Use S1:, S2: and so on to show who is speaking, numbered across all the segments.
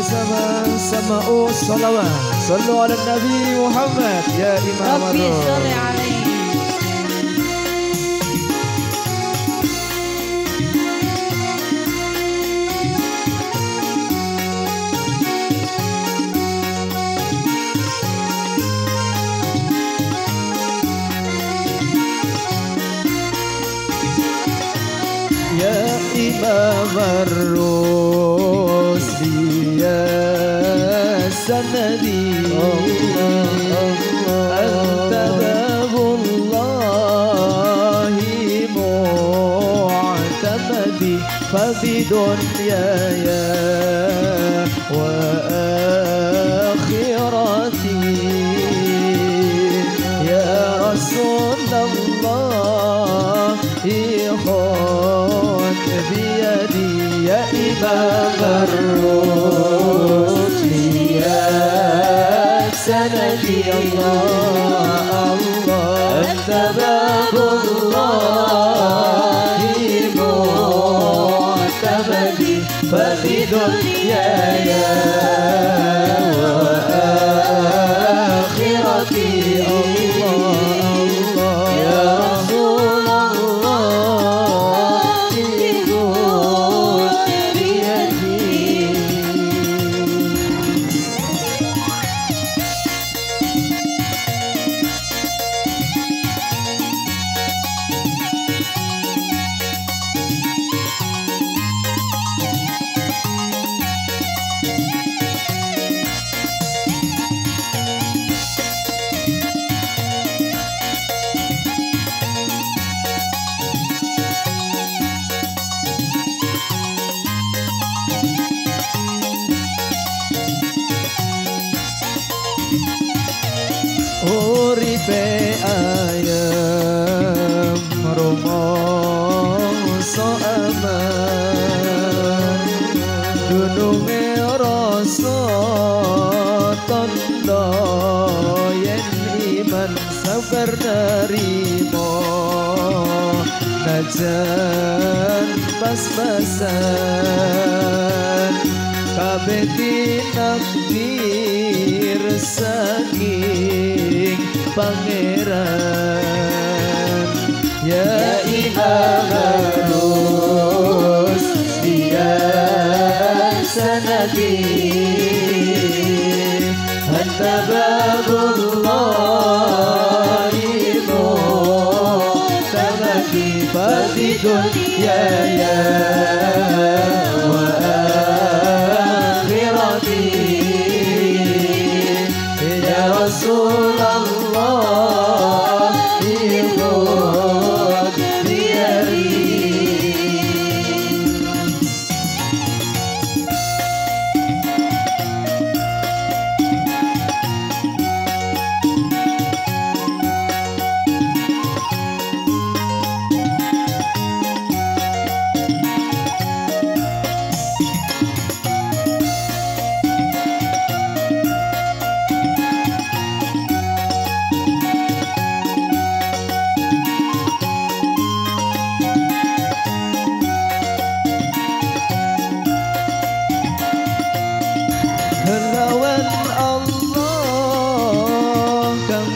S1: sama-sama salawat Sallu ala Nabi Muhammad Ya Imam
S2: Rabbi salli alaihi
S1: Ya Imam Ar-Rusli Ya Sanadi Anta babullahi mu'tamadi فبدنياي وآخرتي يا رسول الله خذ بيدي يا إمام الرشد يا سندي الله الله أنت باب الله معتمدي ففي دنياي Uripe ayam rumangsa aman. Dununge rasa tanda yen iman sabar nerimo Najan pas-pasan kabeh saking pangeran. Ya ilaharus dia sanadi anta babullahi mutamaki pasti ya ya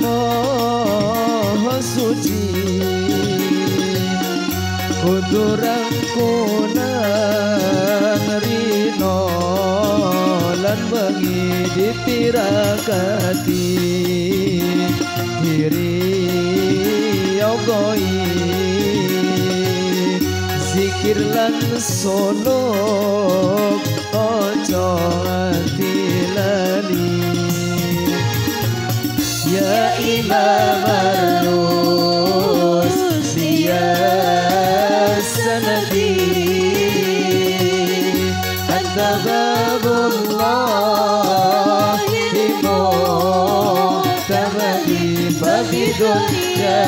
S1: maha suci. Kudurang kunan rino Lan bengi ditirakati Diri yogoi. Zikir lan solok Ojo ati lali Ya Imam Arus Ya Sanadi Anta babullah Mu'tamadi Fabi dunya